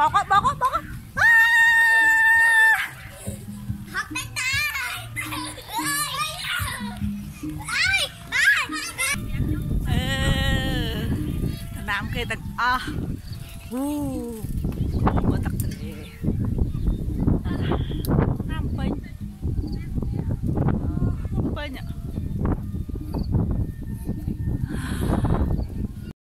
បោកបោកបោក học đánh ta ơi ơi ơi អឺតាមគេទាំងអស់អូ